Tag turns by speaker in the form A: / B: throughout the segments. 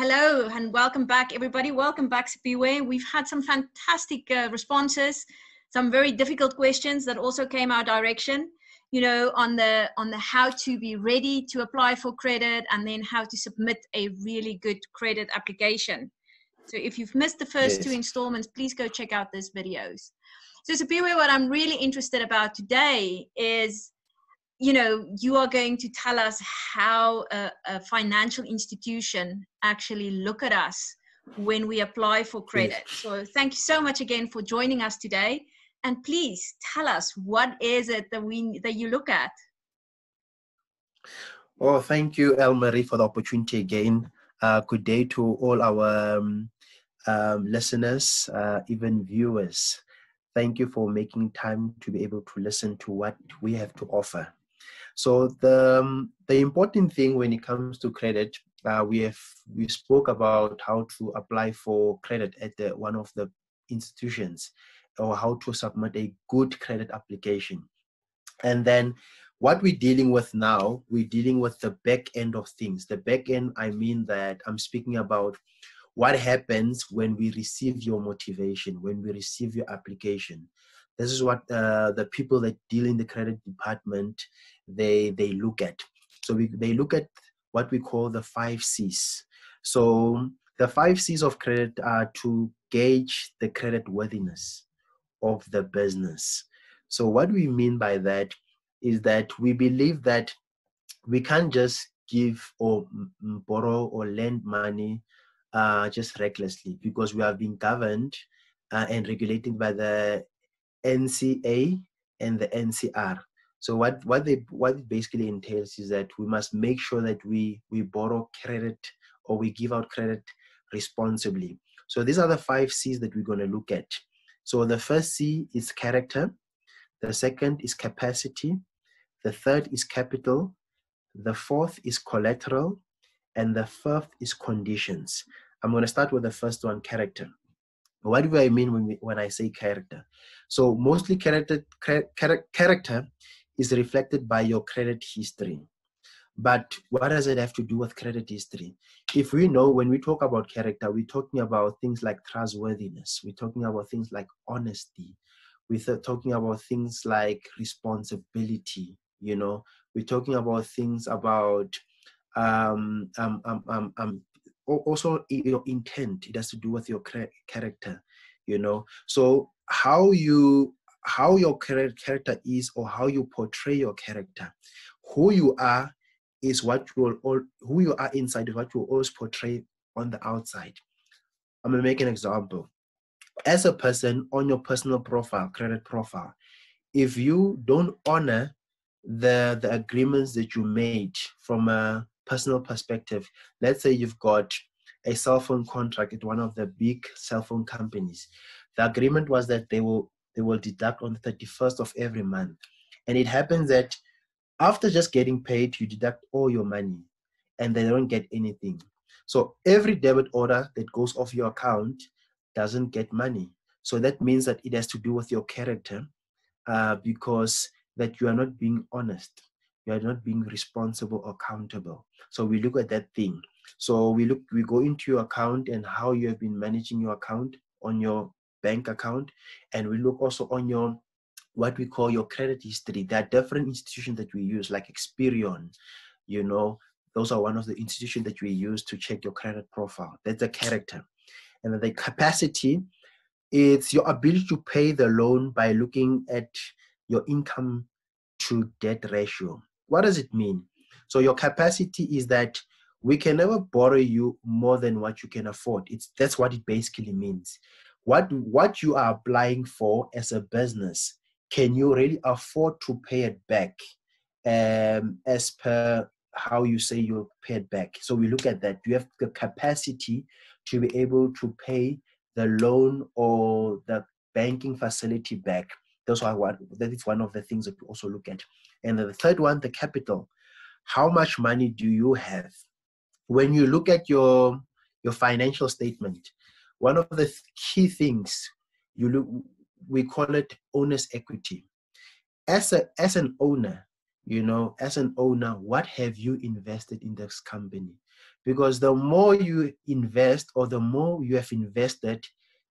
A: Hello and welcome back, everybody. Welcome back to Sipiwe. We've had some fantastic uh, responses, some very difficult questions that also came our direction. You know, on the on the how to be ready to apply for credit, and then how to submit a really good credit application. So if you've missed the first yes. two installments, please go check out those videos. So, Sipiwe, what I'm really interested about today is you know you are going to tell us how a, a, financial institution actually look at us when we apply for credit. So thank you so much again for joining us today. And please tell us what is it that we that you look at?
B: Oh thank you elmarie for the opportunity again. Uh, good day to all our um, um, listeners uh, even viewers. Thank you for making time to be able to listen to what we have to offer so the um, the important thing when it comes to credit, uh, we have we spoke about how to apply for credit at the, one of the institutions, or how to submit a good credit application, and then what we're dealing with now, we're dealing with the back end of things. The back end, I mean that I'm speaking about what happens when we receive your motivation, when we receive your application. This is what uh, the people that deal in the credit department they they look at. So we, they look at what we call the five C's. So the five C's of credit are to gauge the credit worthiness of the business. So what we mean by that is that we believe that we can't just give or borrow or lend money uh, just recklessly because we are being governed uh, and regulated by the NCA and the NCR. So what what they what it basically entails is that we must make sure that we we borrow credit or we give out credit responsibly. So these are the five C's that we're going to look at. So the first C is character, the second is capacity, the third is capital, the fourth is collateral, and the fifth is conditions. I'm going to start with the first one, character. What do I mean when, we, when I say character? So mostly character, character is reflected by your credit history. But what does it have to do with credit history? If we know when we talk about character, we're talking about things like trustworthiness, we're talking about things like honesty, we're talking about things like responsibility, you know, we're talking about things about um, um, um, um, um also your intent. It has to do with your character you know? So how you how your character is or how you portray your character who you are is what you will all who you are inside is what you will always portray on the outside. I'm to make an example. As a person on your personal profile credit profile if you don't honor the the agreements that you made from a personal perspective, let's say you've got a cell phone contract at one of the big cell phone companies. The agreement was that they will they will deduct on the 31st of every month. And it happens that after just getting paid, you deduct all your money and they don't get anything. So every debit order that goes off your account doesn't get money. So that means that it has to do with your character uh, because that you are not being honest you are not being responsible or accountable. So we look at that thing. So we look we go into your account and how you have been managing your account on your bank account. And we look also on your what we call your credit history. There are different institutions that we use like experian you know. Those are one of the institutions that we use to check your credit profile. That's the character. And then the capacity it's your ability to pay the loan by looking at your income to debt ratio what does it mean? So your capacity is that we can never borrow you more than what you can afford. It's that's what it basically means. What what you are applying for as a business, can you really afford to pay it back um, as per how you say you'll pay it back? So we look at that. Do you have the capacity to be able to pay the loan or the banking facility back? Are what that is one of the things that we also look at. And the third one, the capital. How much money do you have? When you look at your your financial statement, one of the key things you look we call it owner's equity. As a as an owner, you know, as an owner, what have you invested in this company? because the more you invest or the more you have invested,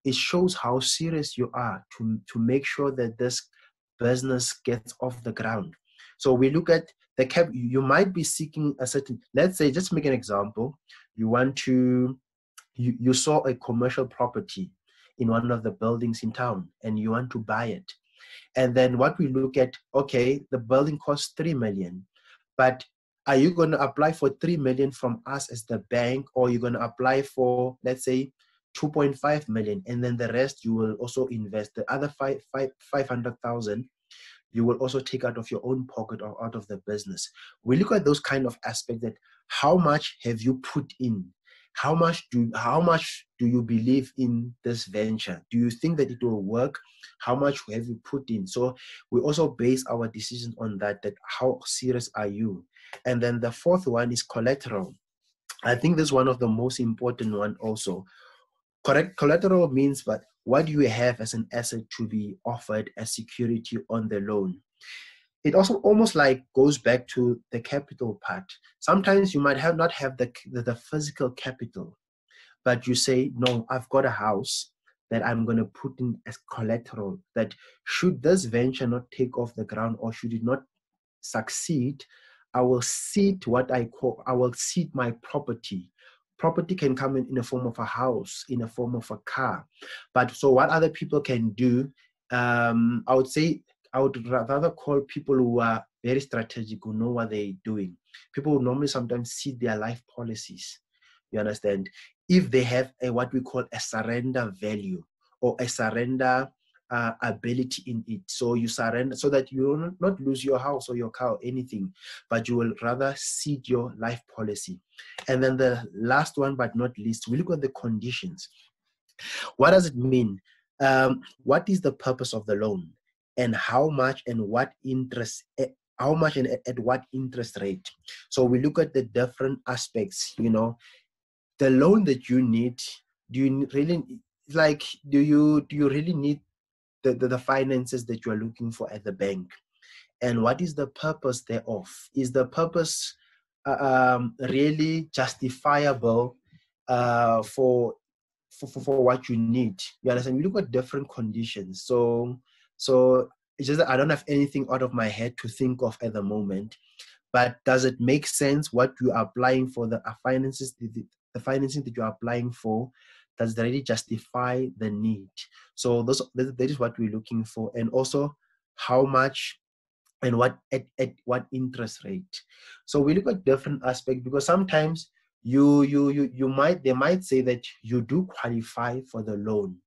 B: it shows how serious you are to, to make sure that this business gets off the ground. So we look at the cap, you might be seeking a certain, let's say, just make an example. You want to, you, you saw a commercial property in one of the buildings in town and you want to buy it. And then what we look at, okay, the building costs 3 million, but are you going to apply for 3 million from us as the bank or you're going to apply for, let's say, 2.5 million and then the rest you will also invest the other five, five, 500,000 you will also take out of your own pocket or out of the business. We look at those kind of aspects that how much have you put in? How much do how much do you believe in this venture? Do you think that it will work? How much have you put in? So we also base our decision on that. That how serious are you? And then the fourth one is collateral. I think this is one of the most important one also. Correct collateral means but what do you have as an asset to be offered as security on the loan? It also almost like goes back to the capital part. Sometimes you might have not have the, the, the physical capital, but you say, no, I've got a house that I'm going to put in as collateral that should this venture not take off the ground or should it not succeed, I will cede what I call, I will cede my property property can come in, in a form of a house, in the form of a car. But so what other people can do, um, I would say I would rather call people who are very strategic, who know what they're doing. People normally sometimes see their life policies. You understand? If they have a what we call a surrender value or a surrender uh, ability in it. So you surrender so that you will not lose your house or your car or anything, but you will rather cede your life policy. And then the last one, but not least, we look at the conditions. What does it mean? Um, what is the purpose of the loan? And how much and what interest, eh, how much and at what interest rate? So we look at the different aspects, you know, the loan that you need, do you really like do you do you really need the, the, the finances that you are looking for at the bank. And what is the purpose thereof? Is the purpose uh, um, really justifiable uh, for, for, for what you need? You understand? We look at different conditions. So so it's just i don't have anything out of my head to think of at the moment but does it make sense what you are applying for the uh, finances the, the financing that you are applying for does really justify the need. So those that is what we're looking for. And also how much and what at, at what interest rate. So we look at different aspects because sometimes you you you you might they might say that you do qualify for the loan.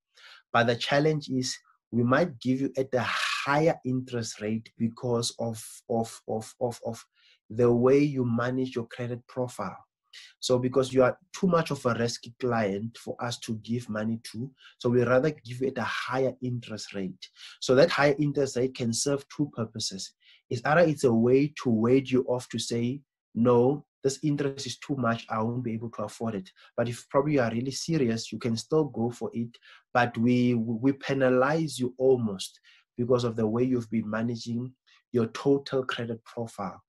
B: But the challenge is we might give you at a higher interest rate because of of of of, of the way you manage your credit profile so because you are too much of a risky client for us to give money to, so we rather give at a higher interest rate. So that higher interest rate can serve two purposes. Is either it's a way to wade you off to say, no, this interest is too much, I won't be able to afford it. But if probably you are really serious, you can still go for it. But we we penalize you almost because of the way you've been managing your total credit profile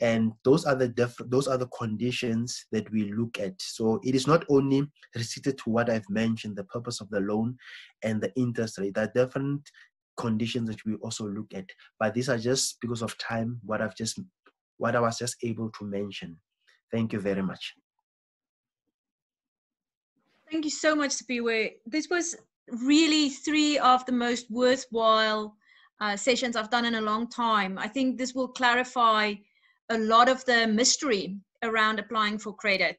B: and those are the def- those are the conditions that we look at. So it is not only restricted to what i've mentioned the purpose of the loan and the interest rate. There are different conditions that we also look at. But these are just because of time what i've just what i was just able to mention. Thank you very much.
A: Thank you so much Sipiwe. this was really three of the most worthwhile uh, sessions I've done in a long time. I think this will clarify a lot of the mystery around applying for credit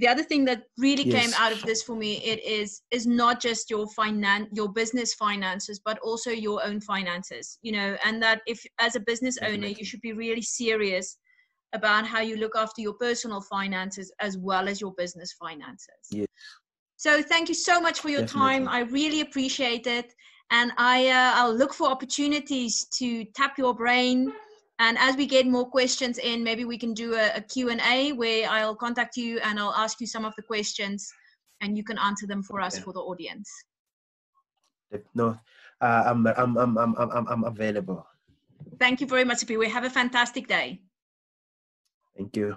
A: the other thing that really yes. came out of this for me it is is not just your finance your business finances but also your own finances you know and that if as a business owner you should be really serious about how you look after your personal finances as well as your business finances
B: yes.
A: so thank you so much for your Definitely. time i really appreciate it and i uh, i'll look for opportunities to tap your brain and as we get more questions in maybe we can do a, a q&a where i'll contact you and i'll ask you some of the questions and you can answer them for us for the audience.
B: No uh, I'm, I'm, I'm, I'm, I'm, I'm available.
A: Thank you very much we have a fantastic day.
B: Thank you